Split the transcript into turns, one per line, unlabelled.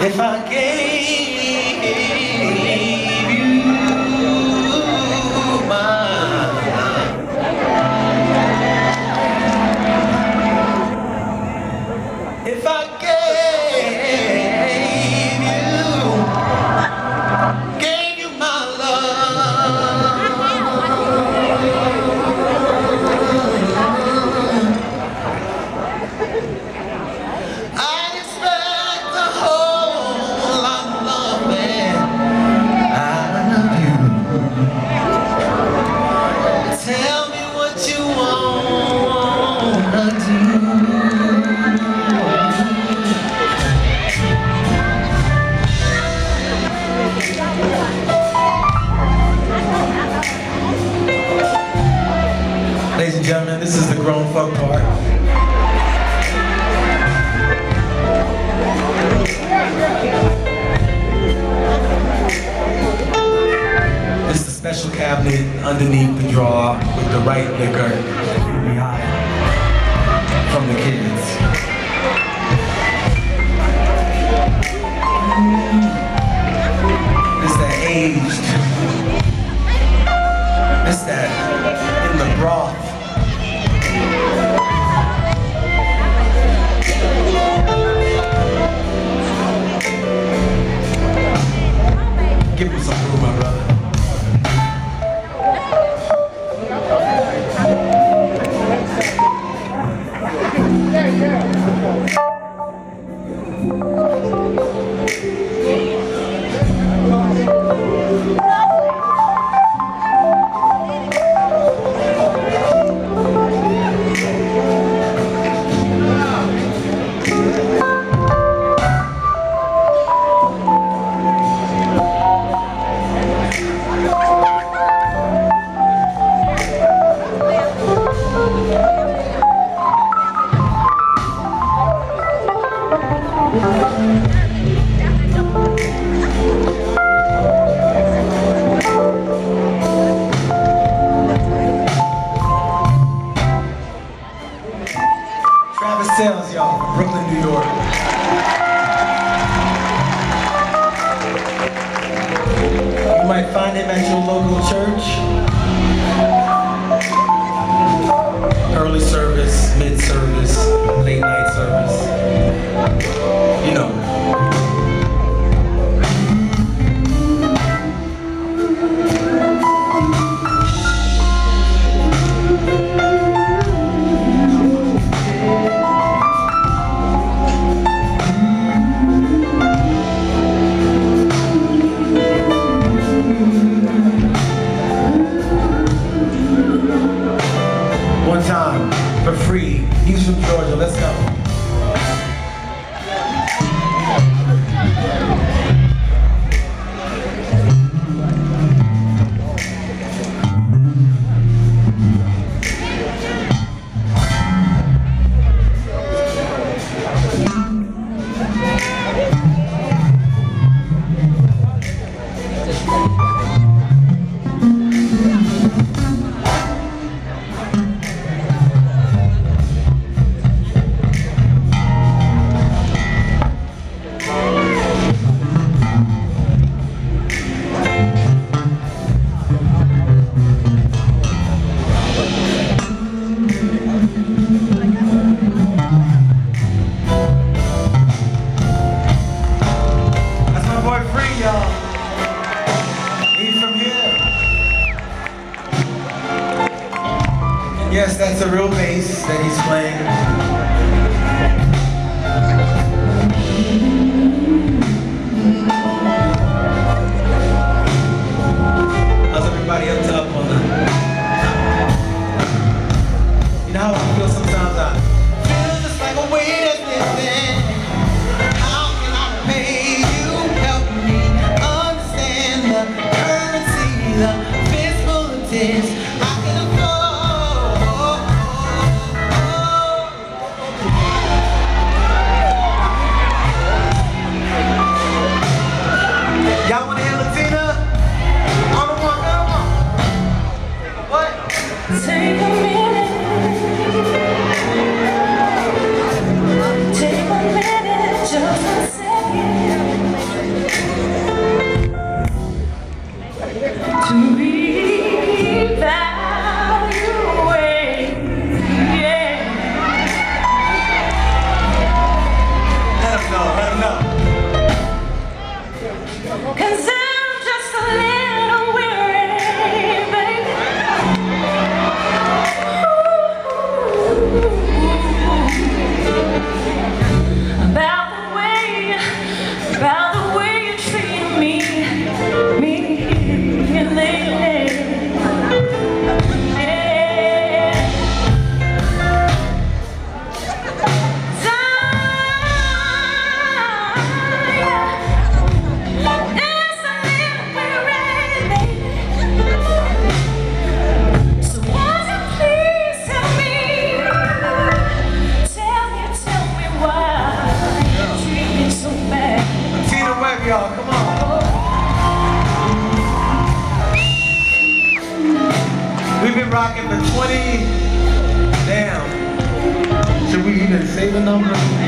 If I gave grown fuck part. This is a special cabinet underneath the drawer with the right liquor from the kids. Give me some Travis Sayles, y'all, from Brooklyn, New York. You might find him at your local church. One time, for free. He's from Georgia. Let's go. Yes, that's a real bass that he's playing. Y'all wanna hear the number.